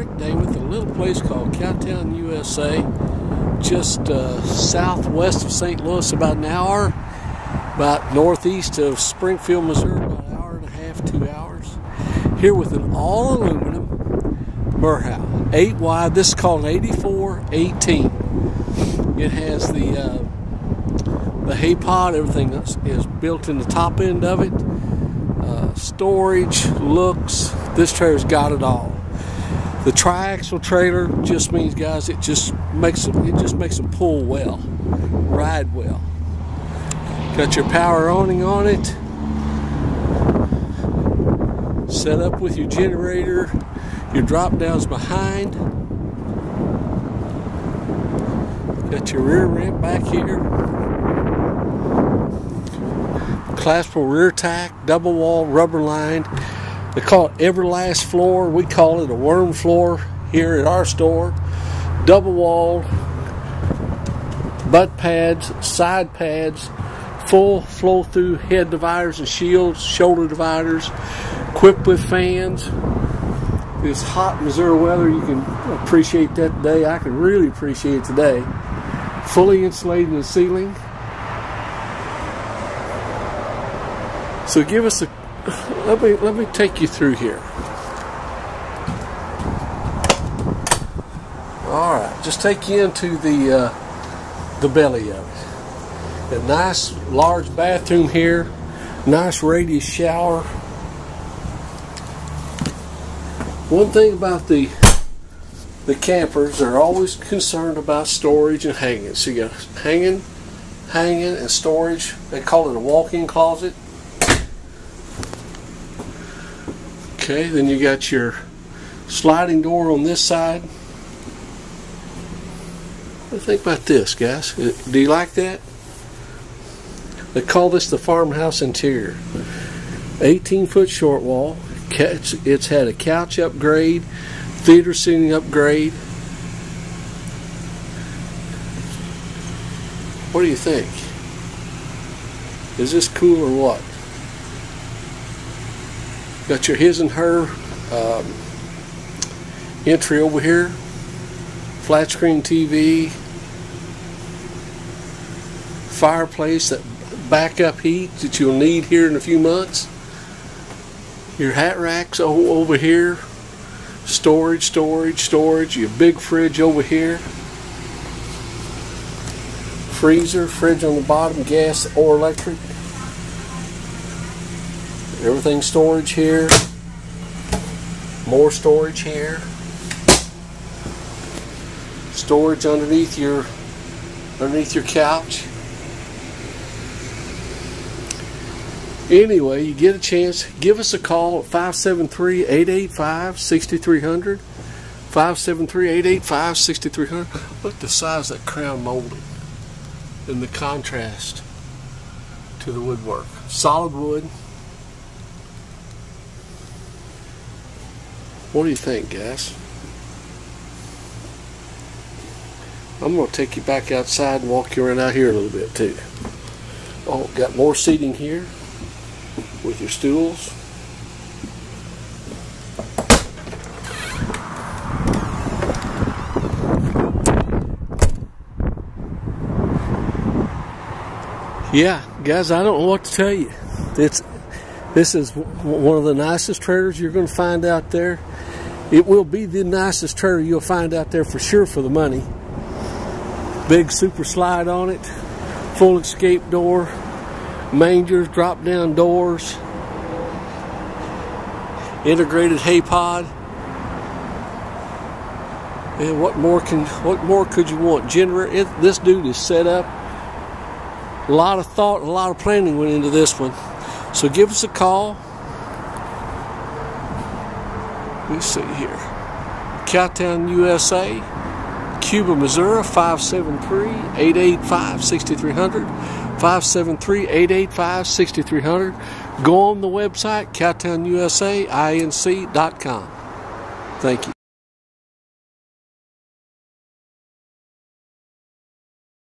Rick Day with a little place called Cowtown, USA, just uh, southwest of St. Louis, about an hour, about northeast of Springfield, Missouri, about an hour and a half, two hours. Here with an all aluminum Merhow, 8 wide. This is called an 8418. It has the uh, the hay pod, everything is built in the top end of it. Uh, storage, looks, this trailer's got it all. The triaxle trailer just means, guys, it just makes them, it just makes them pull well, ride well. Got your power awning on it. Set up with your generator, your drop downs behind. Got your rear ramp back here. Collapsible rear tack, double wall, rubber lined. They call it Everlast floor. We call it a worm floor here at our store. Double walled, butt pads, side pads, full flow through head dividers and shields, shoulder dividers, equipped with fans. This hot Missouri weather, you can appreciate that today. I can really appreciate today. Fully insulated in the ceiling. So give us a let me let me take you through here. All right, just take you into the uh, the belly of it. A nice large bathroom here, nice radius shower. One thing about the the campers, they're always concerned about storage and hanging. So you got hanging, hanging, and storage. They call it a walk-in closet. Okay, then you got your sliding door on this side. Think about this, guys? Uh, do you like that? They call this the farmhouse interior. 18 foot short wall. It's had a couch upgrade, theater seating upgrade. What do you think? Is this cool or what? Got your his and her um, entry over here. Flat screen TV. Fireplace that backup heat that you'll need here in a few months. Your hat racks over here. Storage, storage, storage. Your big fridge over here. Freezer, fridge on the bottom, gas or electric. Everything storage here. More storage here. Storage underneath your underneath your couch. Anyway, you get a chance, give us a call at 573-885-6300. 573-885-6300. Look the size of that crown molding and the contrast to the woodwork. Solid wood. What do you think, guys? I'm going to take you back outside and walk you around out here a little bit too. Oh, got more seating here with your stools. Yeah, guys, I don't know what to tell you. It's this is one of the nicest trailers you're going to find out there. It will be the nicest trailer you'll find out there for sure for the money. Big super slide on it, full escape door, mangers, drop down doors, integrated hay pod. And what more can what more could you want? Generator. this dude is set up. A lot of thought, a lot of planning went into this one. So give us a call. Me see here. Cowtown, USA, Cuba, Missouri, 573-885-6300. 573-885-6300. Go on the website, cowtownusainc.com. Thank you.